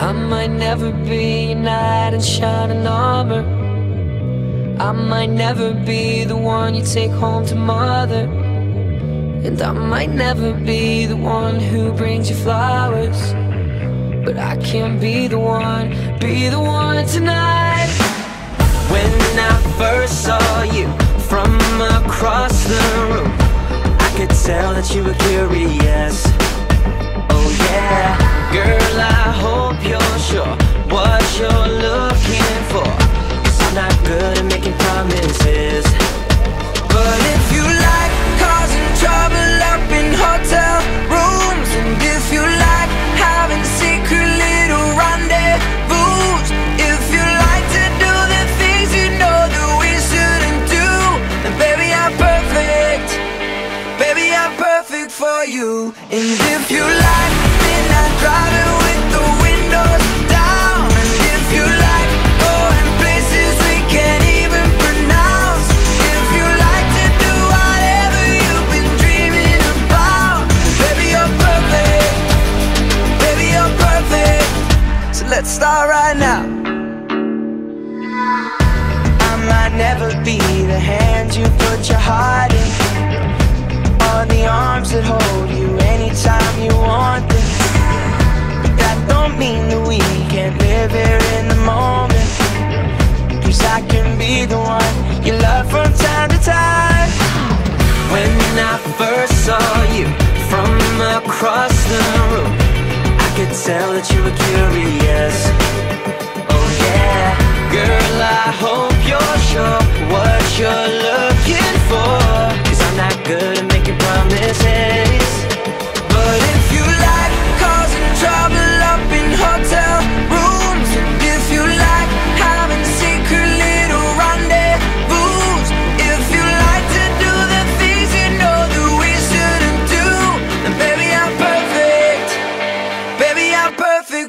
I might never be a knight in shining armor. I might never be the one you take home to mother. And I might never be the one who brings you flowers. But I can be the one, be the one tonight. When I first saw you from across the room, I could tell that you were curious. Oh yeah, girl, I hope you're sure what you're looking for. And if you like midnight driving with the windows down, and if you like going places we can't even pronounce, if you like to do whatever you've been dreaming about, baby, you're perfect. Baby, you're perfect. So let's start right now. I might never be the hand you put your heart in or the arms that hold you anytime you want them. But that don't mean that we can't live here in the moment. Cause I can be the one you love from time to time. When I first saw you from across the room, I could tell that you were curious. Oh yeah, girl, I hope you're sure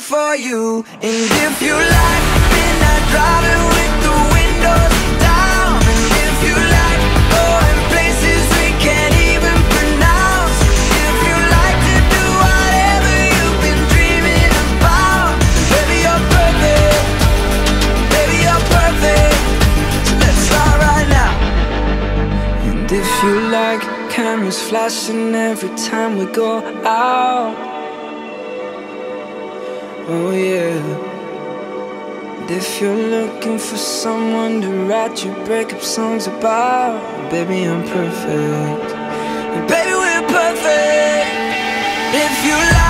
for you. And if you like midnight driving with the windows down, and if you like going places we can't even pronounce, if you like to do whatever you've been dreaming about, baby, you're perfect. Baby, you're perfect. So let's start right now. And if you like cameras flashing every time we go out. Oh yeah. And if you're looking for someone to write your breakup songs about, baby, I'm perfect. And baby, we're perfect. If you like